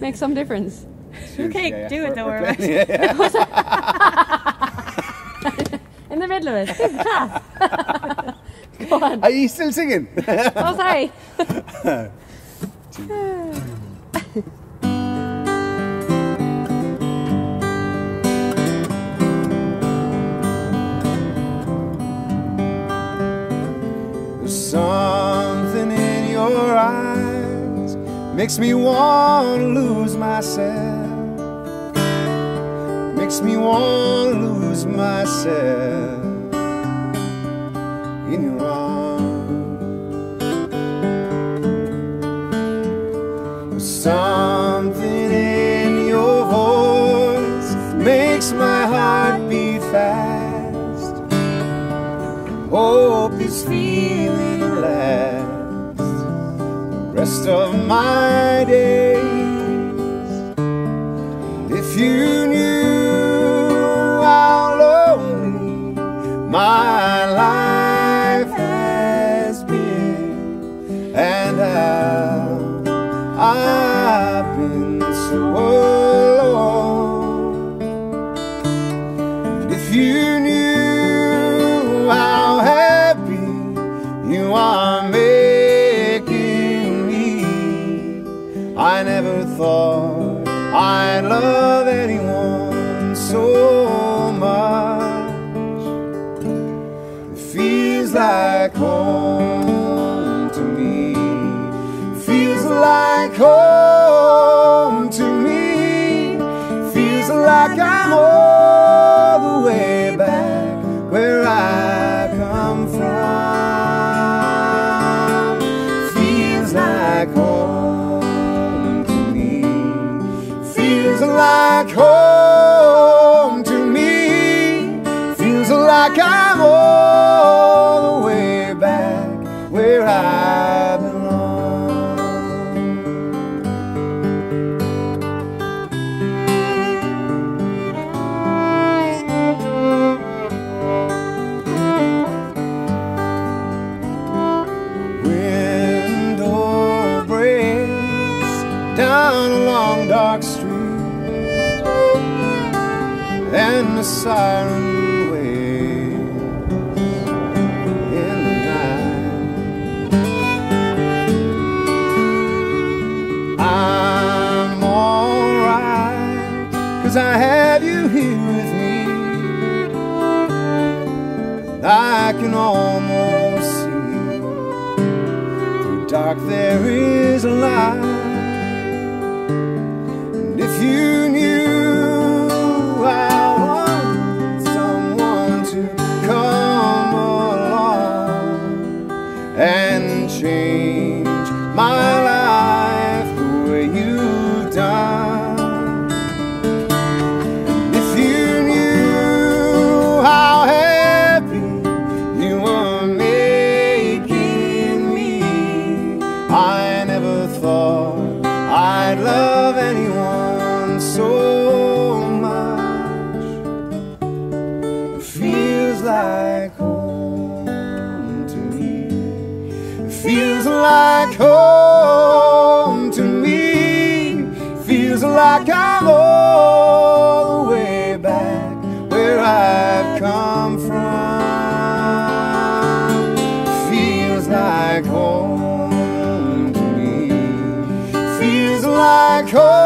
Make some difference. Okay, do it, don't worry about it. In the middle of it. This is class. Go on. Are you still singing? Oh, sorry. There's something in your eyes makes me want to lose myself. Makes me want to lose myself in your arms. Something in your voice makes my heart beat fast. Hope this feeling the rest of my days. If you knew how lonely my life has been, and how I've been so like home to me. Feels like I'm all the way back where I come from. Feels like home to me. Feels like home to me. Feels like I'm and the siren wails in the night. I'm alright cause I have you here with me. And I can almost see through dark there is a light. So much. It feels like home to me. It feels like home to me. Feels like I'm all the way back where I've come from. Feels like home to me. Feels like home.